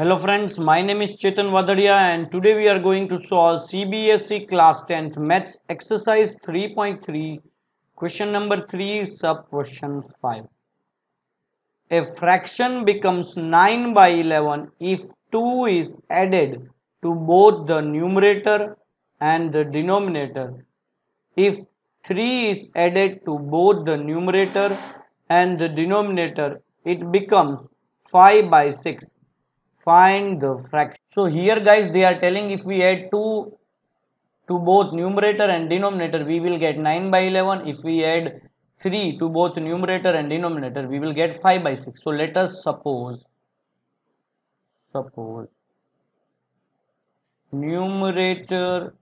Hello friends, my name is Chetan Vadhadiya and today we are going to solve CBSE class 10th maths exercise 3.3 question number 3 sub question 5. A fraction becomes 9 by 11 if 2 is added to both the numerator and the denominator. If 3 is added to both the numerator and the denominator, it becomes 5 by 6 find the fraction. So here guys they are telling if we add 2 to both numerator and denominator we will get 9 by 11 if we add 3 to both numerator and denominator we will get 5 by 6 so let us suppose suppose numerator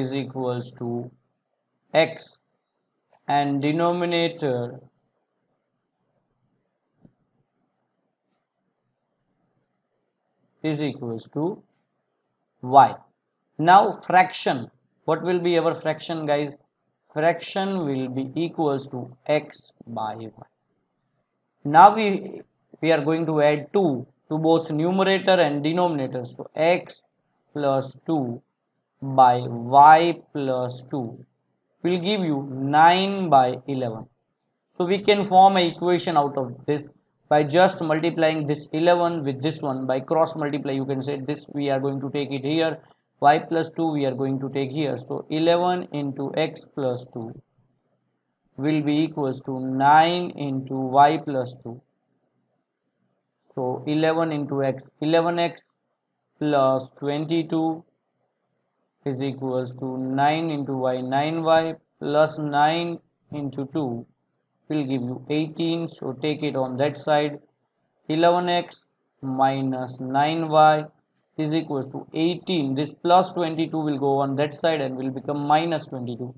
is equals to x and denominator is equals to y. Now fraction, what will be our fraction guys? Fraction will be equals to x by y. Now we, we are going to add 2 to both numerator and denominator. So x plus 2 by y plus 2 will give you 9 by 11. So we can form an equation out of this by just multiplying this 11 with this one by cross multiply you can say this we are going to take it here y plus 2 we are going to take here. So 11 into x plus 2 will be equals to 9 into y plus 2 so 11 into x 11x plus 22 is equals to 9 into y 9y plus 9 into 2 will give you 18 so take it on that side. 11x minus 9y is equals to 18 this plus 22 will go on that side and will become minus 22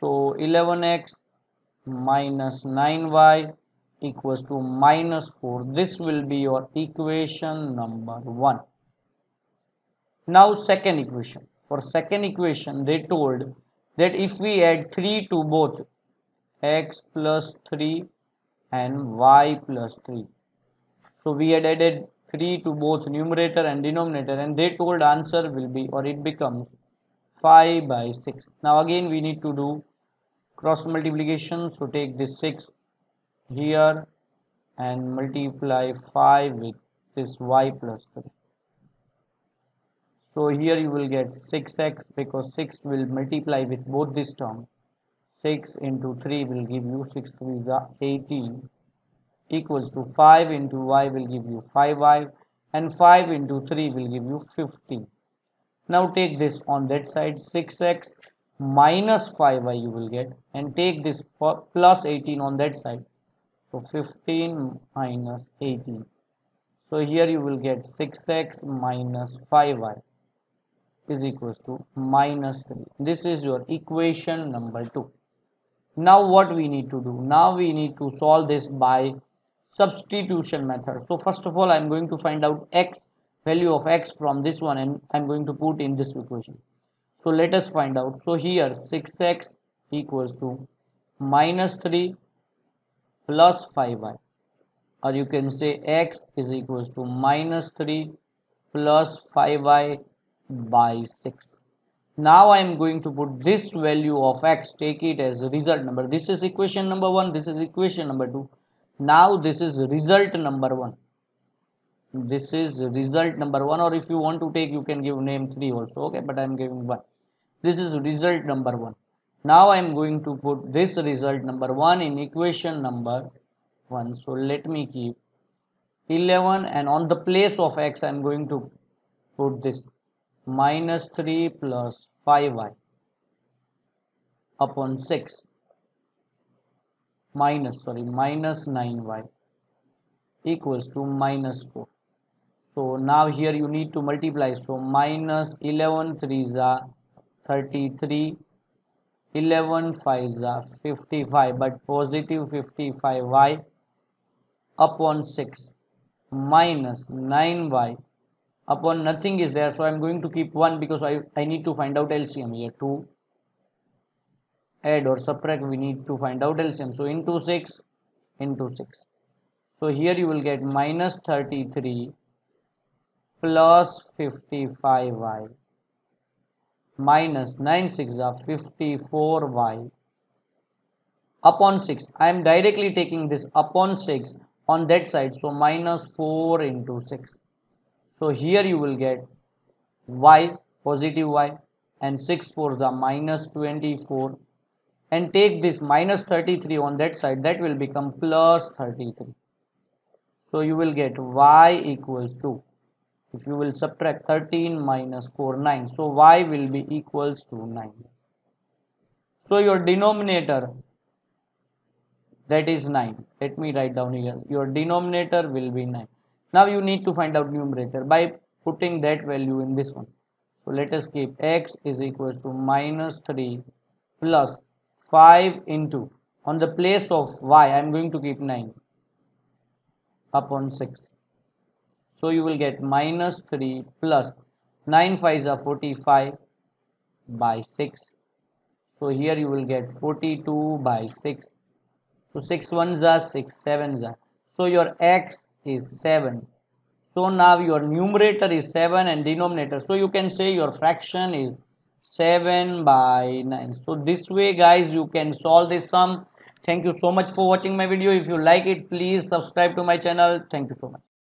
so 11x minus 9y equals to minus 4 this will be your equation number 1 now second equation. For second equation they told that if we add 3 to both x plus 3 and y plus 3 so we had added 3 to both numerator and denominator and they told answer will be or it becomes 5 by 6 now again we need to do cross multiplication. So take this 6 here and multiply 5 with this y plus 3 so here you will get 6x because 6 will multiply with both these terms 6 into 3 will give you 6 3 is 18 equals to 5 into y will give you 5y and 5 into 3 will give you 50 now take this on that side 6x minus 5y you will get and take this plus 18 on that side. So 15 minus 18 so here you will get 6x minus 5y is equals to minus 3 this is your equation number 2 now what we need to do? Now we need to solve this by substitution method. So first of all i'm going to find out x value of x from this one and i'm going to put in this equation. So let us find out. So here 6x equals to minus 3 plus 5y or you can say x is equals to minus 3 plus 5y by 6 now I am going to put this value of x take it as result number. This is equation number 1 this is equation number 2 now this is result number 1 this is result number 1 or if you want to take you can give name 3 also okay? But I am giving 1 this is result number 1 now I am going to put this result number 1 in equation number 1 so let me keep 11 and on the place of x I am going to put this. Minus 3 plus 5y upon 6 minus sorry minus 9y equals to minus 4 so now here you need to multiply. So minus 11 3 are 33 11 5 are 55 but positive 55y upon 6 minus 9y upon nothing is there so i'm going to keep 1 because i i need to find out lcm here. To add or subtract we need to find out lcm so into 6 into 6 so here you will get minus 33 plus 55y minus 9 6 are 54y upon 6 I am directly taking this upon 6 on that side. So minus 4 into 6 so here you will get y positive y and 6 fours are minus 24 and take this minus 33 on that side that will become plus 33 so you will get y equals to if you will subtract 13 minus 4 9 so y will be equals to 9 so your denominator that is 9 let me write down here. Your denominator will be 9 now you need to find out numerator by putting that value in this one. So let us keep x is equals to minus 3 plus 5 into on the place of y I am going to keep 9 upon 6 so you will get minus 3 plus 9 5s are 45 by 6 so here you will get 42 by 6 so 6 1s are 6 7s are so your x is 7 so now your numerator is 7 and denominator. So you can say your fraction is 7 by 9 so this way guys you can solve this sum. Thank you so much for watching my video. If you like it please subscribe to my channel. Thank you so much